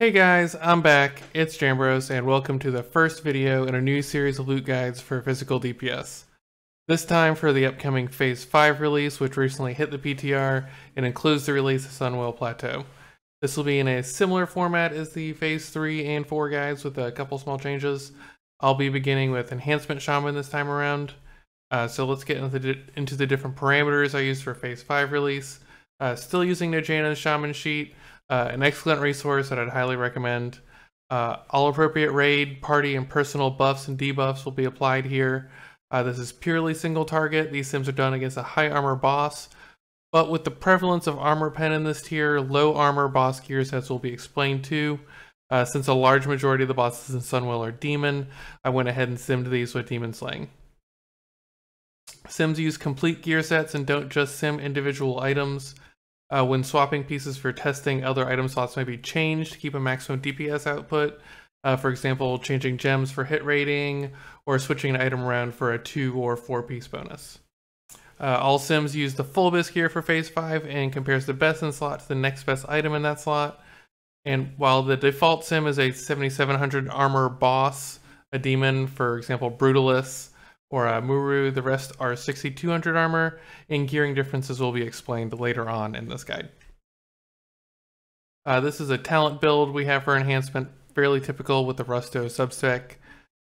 Hey guys, I'm back, it's Jambrosay, and welcome to the first video in a new series of loot guides for physical DPS. This time for the upcoming Phase 5 release, which recently hit the PTR and includes the release of Sunwell Plateau. This will be in a similar format as the Phase 3 and 4 guides with a couple small changes. I'll be beginning with Enhancement Shaman this time around. Uh, so let's get into the, into the different parameters I used for Phase 5 release. Uh, still using Nojana's Shaman sheet, uh, an excellent resource that I'd highly recommend. Uh, all appropriate raid, party, and personal buffs and debuffs will be applied here. Uh, this is purely single target. These sims are done against a high armor boss, but with the prevalence of armor pen in this tier, low armor boss gear sets will be explained too. Uh, since a large majority of the bosses in Sunwell are demon, I went ahead and simmed these with demon slaying. Sims use complete gear sets and don't just sim individual items. Uh, when swapping pieces for testing, other item slots may be changed to keep a maximum DPS output. Uh, for example, changing gems for hit rating or switching an item around for a two or four piece bonus. Uh, all sims use the full bisque gear for phase 5 and compares the best in slot to the next best item in that slot. And while the default sim is a 7700 armor boss, a demon, for example, Brutallus, or uh, M'uru. The rest are 6200 armor, and gearing differences will be explained later on in this guide. Uh, this is a talent build we have for enhancement, fairly typical with the Rusto subspec.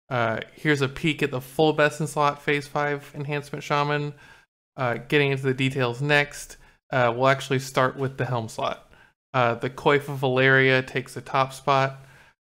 Uh, here's a peek at the full best in slot phase 5 enhancement shaman. Uh, getting into the details next, uh, we'll actually start with the helm slot. Uh, the Coif of Alleria takes the top spot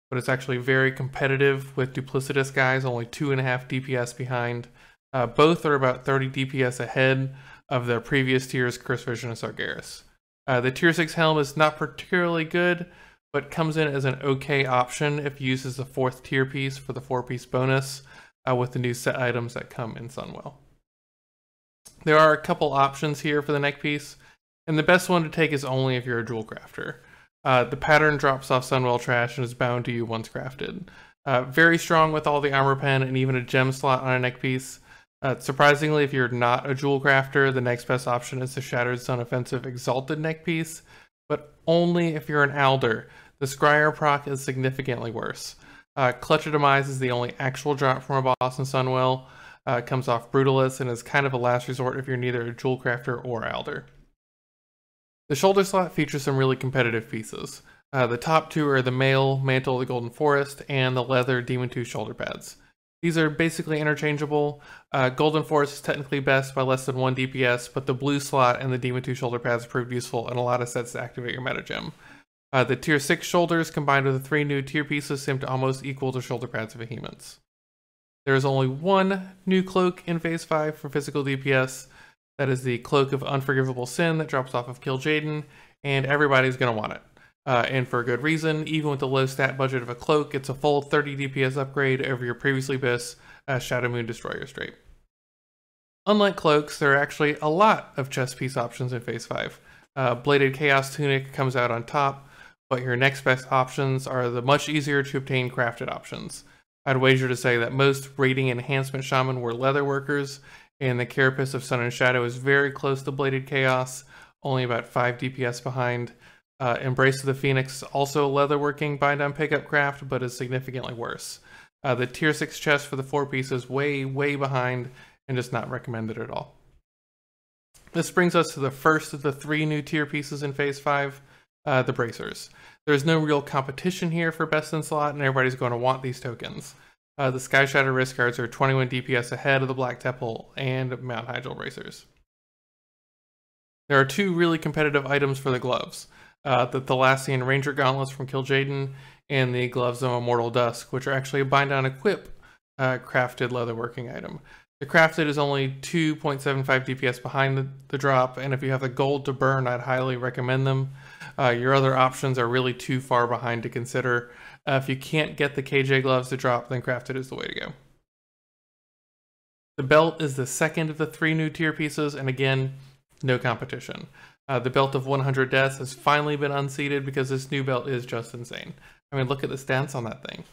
but it's actually very competitive with Duplicitous Guise, only two and a half DPS behind. Uh, both are about 30 DPS ahead of their previous tiers, Cursed Vision and Sargeras. Uh, the tier 6 helm is not particularly good, but comes in as an okay option if used as the fourth tier piece for the four piece bonus uh, with the new set items that come in Sunwell. There are a couple options here for the neck piece, and the best one to take is only if you're a jewel crafter. Uh, the pattern drops off Sunwell Trash and is bound to you once crafted. Uh, very strong with all the armor pen and even a gem slot on a neck piece. Uh, surprisingly, if you're not a jewel crafter, the next best option is the Shattered Sun Offensive Exalted neck piece, but only if you're an Aldor. The Scryer proc is significantly worse. Uh, Clutch of Demise is the only actual drop from a boss in Sunwell. Uh, comes off Brutallus and is kind of a last resort if you're neither a jewel crafter or Aldor. The shoulder slot features some really competitive pieces. Uh, the top two are the mail Mantle of the Golden Forest and the leather Demon Tooth shoulder pads. These are basically interchangeable. Uh, Golden Forest is technically best by less than 1 DPS, but the blue slot and the Demon Tooth shoulder pads proved useful in a lot of sets to activate your meta gem. Uh, the tier 6 shoulders combined with the three new tier pieces seem to almost equal the shoulder pads of Behemoths. There is only one new cloak in phase 5 for physical DPS, that is the Cloak of Unforgivable Sin that drops off of Kil'jaeden, and everybody's going to want it. Uh, and for a good reason, even with the low stat budget of a cloak, it's a full 30 DPS upgrade over your previously bis uh, Shadowmoon Destroyer's Drape. Unlike cloaks, there are actually a lot of chest piece options in Phase 5. Uh, Bladed Chaos Tunic comes out on top, but your next best options are the much easier to obtain crafted options. I'd wager to say that most rating enhancement shaman were leather workers, and the Carapace of Sun and Shadow is very close to Bladed Chaos, only about 5 DPS behind. Uh, Embrace of the Phoenix, also leatherworking bind on pickup craft, but is significantly worse. Uh, the tier 6 chest for the 4 pieces way, way behind, and just not recommended at all. This brings us to the first of the three new tier pieces in Phase 5, uh, the Bracers. There's no real competition here for best in slot, and everybody's going to want these tokens. Uh, the Sky Shatter wrist guards are 21 DPS ahead of the Black Temple and Mount Hyjal bracers. There are two really competitive items for the gloves. Uh, the Thalassian Ranger Gauntlets from Kil'jaeden and the Gloves of Immortal Dusk, which are actually a bind on equip uh, crafted leatherworking item. The crafted is only 2.75 DPS behind the, the, drop, and if you have the gold to burn, I'd highly recommend them. Uh, your other options are really too far behind to consider. Uh, if you can't get the KJ gloves to drop, then crafted is the way to go. The belt is the second of the three new tier pieces, and again, no competition. Uh, the belt of 100 deaths has finally been unseated because this new belt is just insane. I mean, look at the stats on that thing.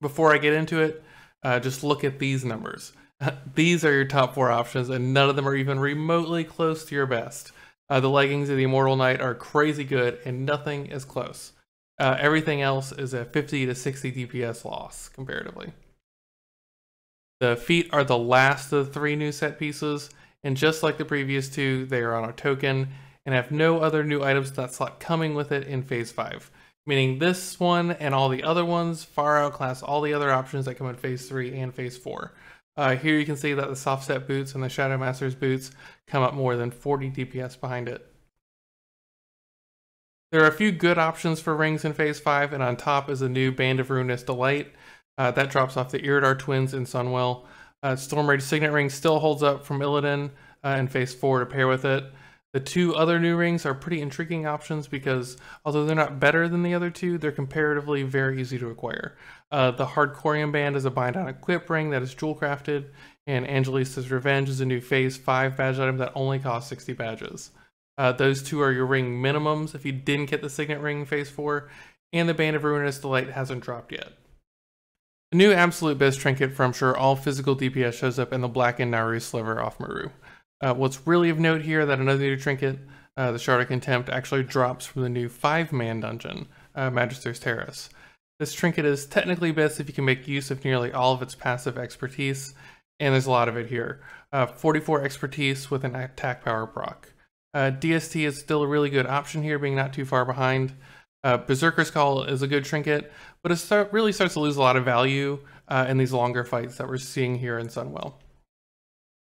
Before I get into it, uh, just look at these numbers. these are your top four options, and none of them are even remotely close to your best. Uh, the leggings of the Immortal Night are crazy good, and nothing is close. Uh, everything else is a 50 to 60 DPS loss comparatively. The feet are the last of the three new set pieces, and just like the previous two, they are on a token and have no other new items that slot coming with it in Phase 5. Meaning this one and all the other ones far outclass all the other options that come in Phase 3 and Phase 4. Uh, here you can see that the soft set boots and the Shadow Master's boots come up more than 40 DPS behind it. There are a few good options for rings in Phase 5, and on top is a new Band of Ruinous Delight. Uh, that drops off the Eredar Twins in Sunwell. Uh, Stormrage Signet Ring still holds up from Illidan uh, in Phase 4 to pair with it. The two other new rings are pretty intriguing options because although they're not better than the other two, they're comparatively very easy to acquire. Uh, the Hard Khorium Band is a bind on equip ring that is jewel crafted, and Angelisa's Revenge is a new Phase 5 badge item that only costs 60 badges. Uh, those two are your ring minimums if you didn't get the Signet Ring Phase 4, and the Band of Ruinous Delight hasn't dropped yet. The new Absolute Best trinket from sure all physical DPS shows up in the Blackened Naaru Sliver off M'uru. Uh, what's really of note here that another new trinket, uh, the Shard of Contempt, actually drops from the new 5-man dungeon, uh, Magister's Terrace. This trinket is technically best if you can make use of nearly all of its passive expertise, and there's a lot of it here. Uh, 44 expertise with an attack power proc. Uh, DST is still a really good option here, being not too far behind. Uh, Berserker's Call is a good trinket, but it start, really starts to lose a lot of value uh, in these longer fights that we're seeing here in Sunwell.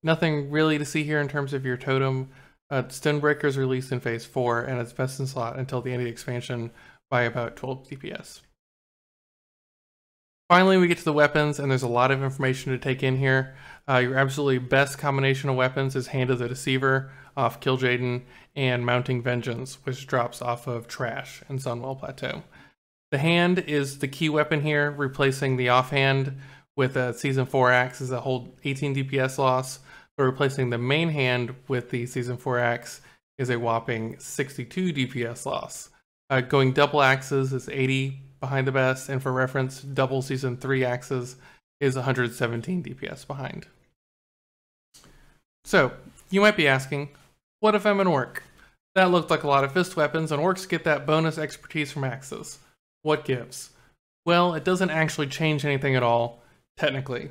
Nothing really to see here in terms of your totem. Uh, Stonebreaker is released in Phase 4, and it's best in slot until the end of the expansion by about 12 DPS. Finally, we get to the weapons, and there's a lot of information to take in here. Uh, your absolutely best combination of weapons is Hand of the Deceiver off Kil'jaeden and Mounting Vengeance, which drops off of Trash and Sunwell Plateau. The hand is the key weapon here, replacing the offhand with a Season 4 axe is a whole 18 DPS loss, but replacing the main hand with the Season 4 axe is a whopping 62 DPS loss. Uh, going double axes is 80 behind the best, and for reference, double season 3 axes is 117 DPS behind. So, you might be asking, what if I'm an orc? That looked like a lot of fist weapons, and orcs get that bonus expertise from axes. What gives? Well, it doesn't actually change anything at all, technically.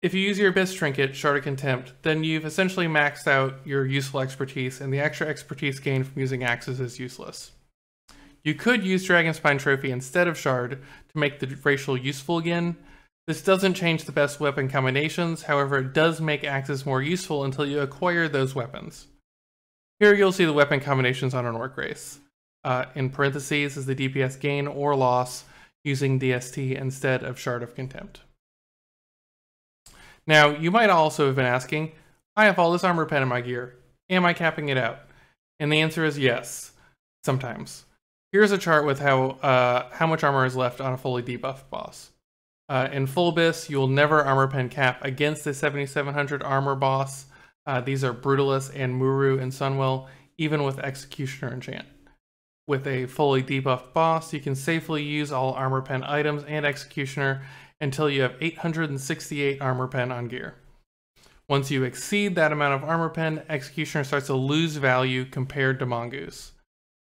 If you use your Abyss Trinket, Shard of Contempt, then you've essentially maxed out your useful expertise, and the extra expertise gained from using axes is useless. You could use Dragonspine Trophy instead of Shard to make the racial useful again. This doesn't change the best weapon combinations, however it does make axes more useful until you acquire those weapons. Here you'll see the weapon combinations on an orc race. Uh, in parentheses is the DPS gain or loss using DST instead of Shard of Contempt. Now, you might also have been asking, I have all this armor pen in my gear. Am I capping it out? And the answer is yes, sometimes. Here's a chart with how, uh, how much armor is left on a fully debuffed boss. Uh, in Full Abyss, you will never armor pen cap against the 7700 armor boss. Uh, these are Brutallus and M'uru and Sunwell, even with Executioner enchant. With a fully debuffed boss, you can safely use all armor pen items and Executioner until you have 868 armor pen on gear. Once you exceed that amount of armor pen, Executioner starts to lose value compared to Mongoose.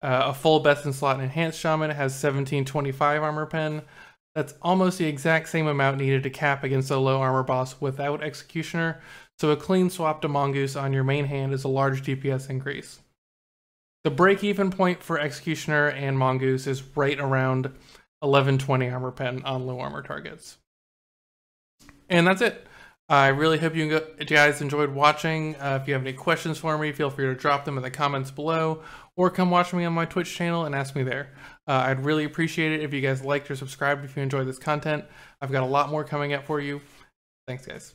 Uh, a full best in slot enhanced shaman has 1725 armor pen. That's almost the exact same amount needed to cap against a low armor boss without executioner, so a clean swap to Mongoose on your main hand is a large DPS increase. The break-even point for Executioner and Mongoose is right around 1120 armor pen on low armor targets. And that's it. I really hope you guys enjoyed watching. Uh, if you have any questions for me, feel free to drop them in the comments below or come watch me on my Twitch channel and ask me there. Uh, I'd really appreciate it if you guys liked or subscribed if you enjoyed this content. I've got a lot more coming up for you. Thanks, guys.